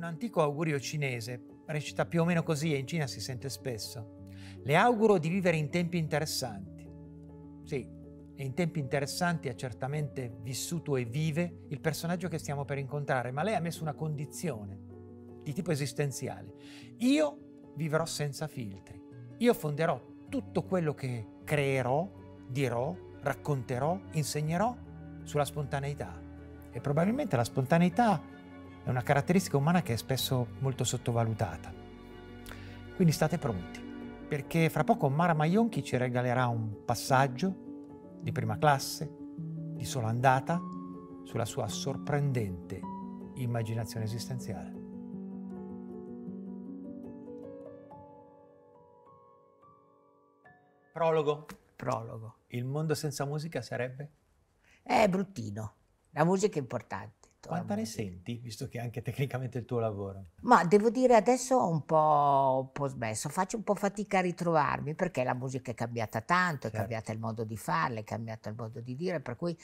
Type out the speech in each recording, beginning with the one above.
Un antico augurio cinese recita più o meno così e in Cina si sente spesso. Le auguro di vivere in tempi interessanti. Sì, e in tempi interessanti ha certamente vissuto e vive il personaggio che stiamo per incontrare, ma lei ha messo una condizione di tipo esistenziale. Io vivrò senza filtri. Io fonderò tutto quello che creerò, dirò, racconterò, insegnerò sulla spontaneità. E probabilmente la spontaneità è una caratteristica umana che è spesso molto sottovalutata. Quindi state pronti, perché fra poco Mara Maionchi ci regalerà un passaggio di prima classe, di sola andata, sulla sua sorprendente immaginazione esistenziale. Prologo. Prologo. Il mondo senza musica sarebbe? È bruttino. La musica è importante. Quanta ne senti, visto che è anche tecnicamente il tuo lavoro? Ma devo dire adesso ho un po', un po', smesso, faccio un po' fatica a ritrovarmi perché la musica è cambiata tanto, è certo. cambiato il modo di farla, è cambiato il modo di dire, per cui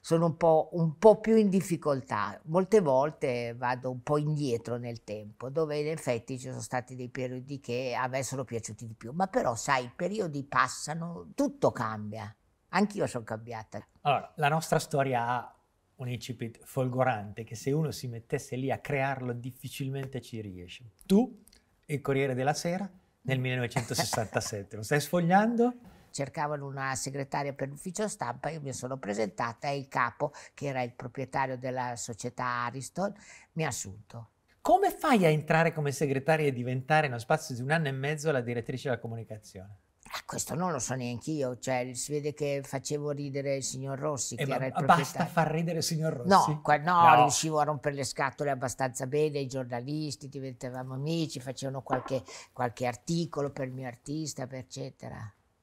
sono un po', un po' più in difficoltà. Molte volte vado un po' indietro nel tempo, dove in effetti ci sono stati dei periodi che a me sono piaciuti di più, ma però sai, i periodi passano, tutto cambia. Anch'io sono cambiata. Allora, la nostra storia ha un incipit folgorante che se uno si mettesse lì a crearlo difficilmente ci riesce. Tu, il Corriere della Sera, nel 1967, lo stai sfogliando? Cercavano una segretaria per l'ufficio stampa, io mi sono presentata e il capo, che era il proprietario della società Ariston, mi ha assunto. Come fai a entrare come segretaria e diventare, uno spazio di un anno e mezzo, la direttrice della comunicazione? Ah, questo non lo so neanche io, cioè si vede che facevo ridere il signor Rossi. Eh, che era il basta far ridere il signor Rossi? No, qua, no, no, riuscivo a rompere le scatole abbastanza bene, i giornalisti diventavamo amici, facevano qualche, qualche articolo per il mio artista, eccetera.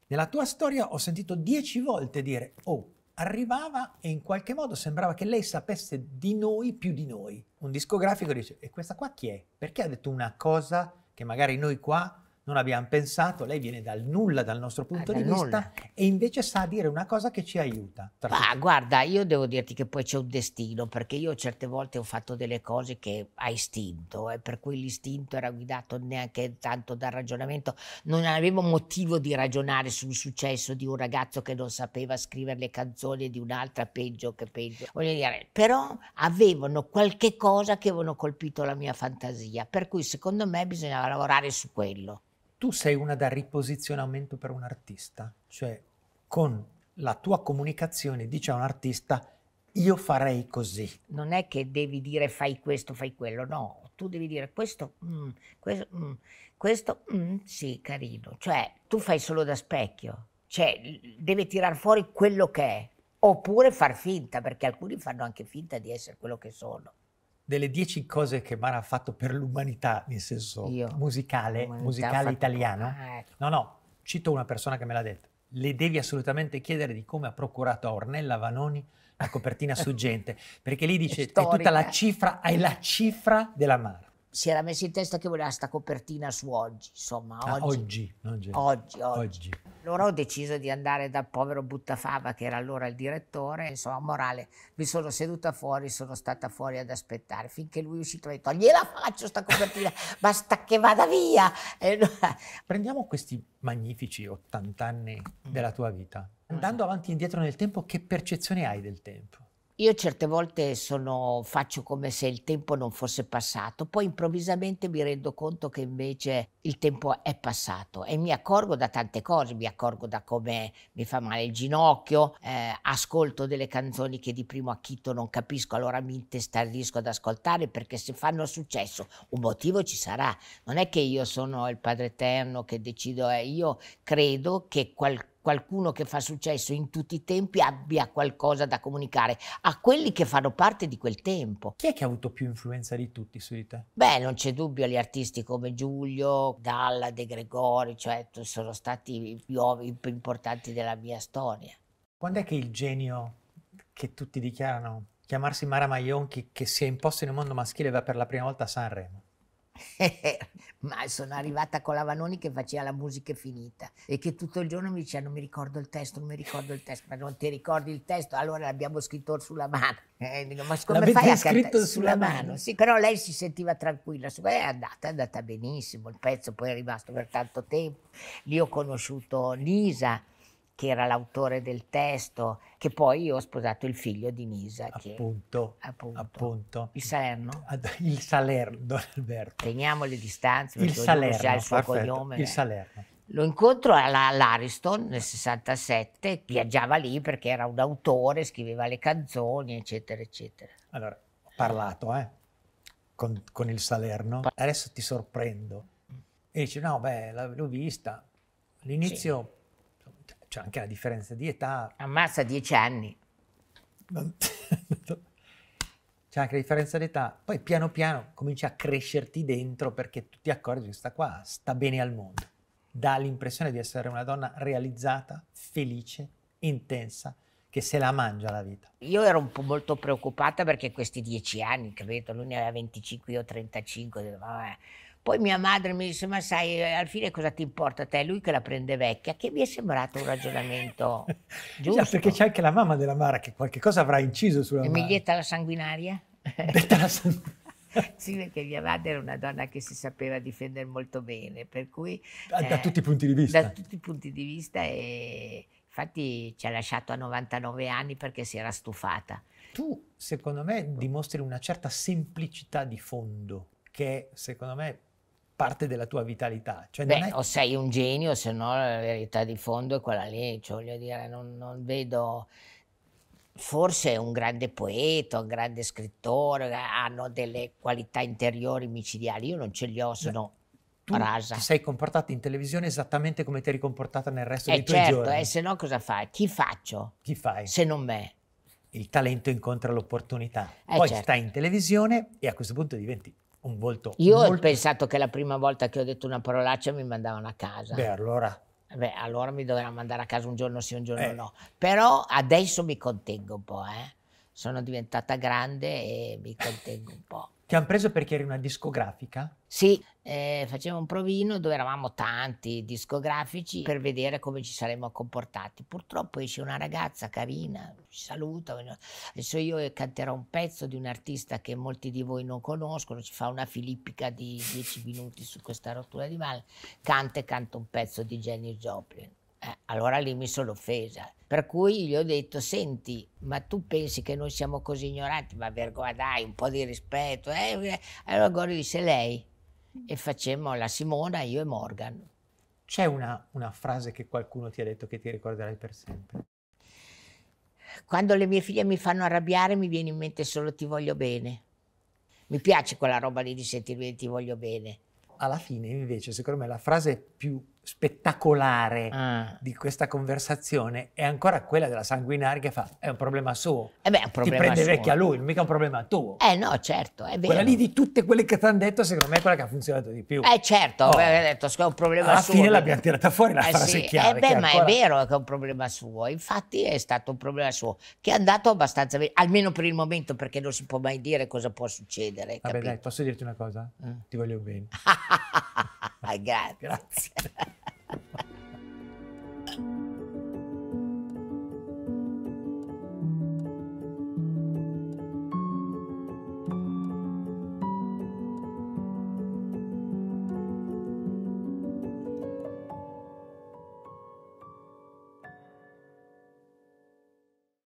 Nella tua storia ho sentito dieci volte dire, oh, arrivava e in qualche modo sembrava che lei sapesse di noi più di noi. Un discografico dice, e questa qua chi è? Perché ha detto una cosa che magari noi qua non abbiamo pensato, lei viene dal nulla dal nostro punto ah, di vista nulla. e invece sa dire una cosa che ci aiuta. Ma guarda, io devo dirti che poi c'è un destino, perché io certe volte ho fatto delle cose che a istinto, e per cui l'istinto era guidato neanche tanto dal ragionamento, non avevo motivo di ragionare sul successo di un ragazzo che non sapeva scrivere le canzoni di un'altra peggio che peggio, voglio dire, però avevano qualche cosa che avevano colpito la mia fantasia, per cui secondo me bisognava lavorare su quello tu sei una da riposizionamento per un artista, cioè con la tua comunicazione dice a un artista io farei così. Non è che devi dire fai questo, fai quello, no, tu devi dire questo, mm, questo, mm, questo mm, sì, carino, cioè tu fai solo da specchio, cioè deve tirar fuori quello che è, oppure far finta, perché alcuni fanno anche finta di essere quello che sono delle dieci cose che Mara ha fatto per l'umanità, in senso Io, musicale, musicale italiano. Ecco. No, no, cito una persona che me l'ha detto. Le devi assolutamente chiedere di come ha procurato a Ornella Vanoni la copertina suggente, perché lì dice, è tutta la cifra, hai la cifra della Mara si era messo in testa che voleva sta copertina su oggi, insomma, ah, oggi. oggi, oggi, oggi, oggi. Allora ho deciso di andare dal povero Buttafava, che era allora il direttore, insomma, morale, mi sono seduta fuori, sono stata fuori ad aspettare, finché lui è uscito e ha detto, gliela faccio sta copertina, basta che vada via. Prendiamo questi magnifici 80 anni della tua vita, andando avanti e indietro nel tempo, che percezione hai del tempo? Io certe volte sono, faccio come se il tempo non fosse passato, poi improvvisamente mi rendo conto che invece il tempo è passato e mi accorgo da tante cose, mi accorgo da come mi fa male il ginocchio, eh, ascolto delle canzoni che di primo acchito non capisco, allora mi intestardisco ad ascoltare perché se fanno successo un motivo ci sarà, non è che io sono il Padre Eterno che decido, eh, io credo che qualcuno qualcuno che fa successo in tutti i tempi abbia qualcosa da comunicare a quelli che fanno parte di quel tempo. Chi è che ha avuto più influenza di tutti su di te? Beh, non c'è dubbio, gli artisti come Giulio, Dalla, De Gregori, cioè sono stati i più, i più importanti della mia storia. Quando è che il genio che tutti dichiarano chiamarsi Mara Maionchi, che si è imposto nel mondo maschile, va per la prima volta a Sanremo? ma sono arrivata con la Vanoni che faceva la musica finita e che tutto il giorno mi diceva non mi ricordo il testo, non mi ricordo il testo, ma non ti ricordi il testo? Allora l'abbiamo scritto sulla mano. Eh, dico, ma come L'avete fai a scritto cantare sulla mano? Sì, però lei si sentiva tranquilla, è andata, è andata benissimo, il pezzo poi è rimasto per tanto tempo. Lì ho conosciuto Nisa, che era l'autore del testo, che poi io ho sposato il figlio di Nisa, che Appunto, appunto, il Salerno. Il Salerno, Don Alberto. Teniamo le distanze Il Salerno, il suo perfetto. cognome. Il Salerno. Lo incontro alla- all'Ariston nel 67, viaggiava lì perché era un autore, scriveva le canzoni, eccetera, eccetera. Allora, ho parlato, eh, con, con il Salerno. Adesso ti sorprendo. E dice, no, beh, l'ho vista. All'inizio c'è anche la differenza di età. Ammazza dieci anni. C'è anche la differenza d'età. Poi piano piano cominci a crescerti dentro perché tu ti accorgi che sta qua sta bene al mondo. Dà l'impressione di essere una donna realizzata, felice, intensa, che se la mangia la vita. Io ero un po' molto preoccupata perché questi dieci anni, credo, lui ne aveva 25, io 35, dico, vabbè. Poi mia madre mi disse, ma sai, alla fine cosa ti importa a te? Lui che la prende vecchia, che mi è sembrato un ragionamento giusto. Già, perché c'è anche la mamma della Mara che qualche cosa avrà inciso sulla Mara. Emilietta la sanguinaria? Detta la san- Sì, perché mia madre era una donna che si sapeva difendere molto bene, per cui... da, da eh, tutti i punti di vista. Da tutti i punti di vista e infatti ci ha lasciato a 99 anni perché si era stufata. Tu, secondo me, dimostri una certa semplicità di fondo, che secondo me, parte della tua vitalità. Cioè, non Beh, è- o sei un genio, se no la verità di fondo è quella lì, cioè, voglio dire, non, non vedo... Forse è un grande poeta, un grande scrittore, hanno delle qualità interiori micidiali, io non ce li ho, sono tu rasa. ti sei comportata in televisione esattamente come ti eri comportata nel resto Eh dei tuoi certo, giorni. eh, se no cosa fai? Chi faccio Chi fai? se non me? Il talento incontra l'opportunità. Eh, Poi certo. stai in televisione e a questo punto diventi un volto Io ho molto... pensato che la prima volta che ho detto una parolaccia mi mandavano a casa. Beh, allora... Beh, allora mi dovranno mandare a casa un giorno sì, un giorno Eh. no. Però adesso mi contengo un po', eh. Sono diventata grande e mi contengo un po'. Ti hanno preso perché eri una discografica? Sì, eh, facevo un provino dove eravamo tanti discografici per vedere come ci saremmo comportati. Purtroppo esce una ragazza carina, ci saluta. Adesso io canterò un pezzo di un artista che molti di voi non conoscono, ci fa una filippica di 10 minuti su questa rottura di male. Canta e canta un pezzo di Jenny Joplin. Eh, allora lì mi sono offesa. Per cui gli ho detto, senti, ma tu pensi che noi siamo così ignoranti? Ma vergogna, dai, un po' di rispetto. Eh? eh. Allora Gori disse lei. E facemmo la Simona, io e Morgan. C'è una, una frase che qualcuno ti ha detto che ti ricorderai per sempre? Quando le mie figlie mi fanno arrabbiare mi viene in mente solo ti voglio bene. Mi piace quella roba lì di sentirmi ti voglio bene. Alla fine, invece, secondo me la frase più spettacolare Ah. di questa conversazione è ancora quella della sanguinaria che fa è un problema suo. E beh, è un Ti problema prende suo. vecchia lui, mica un problema tuo. Eh no, certo, è vero. quella lì di tutte quelle che ti hanno detto, secondo me è quella che ha funzionato di più. Eh certo, Oh. aveva detto che è un problema Alla suo. fine l'abbiamo tirata fuori la Eh frase sì, chiave. eh beh, ma ancora- è vero che è un problema suo, infatti è stato un problema suo, che è andato abbastanza bene, almeno per il momento, perché non si può mai dire cosa può succedere, Vabbè, capito? dai, posso dirti una cosa? Eh. Ti voglio bene. Grazie. Grazie.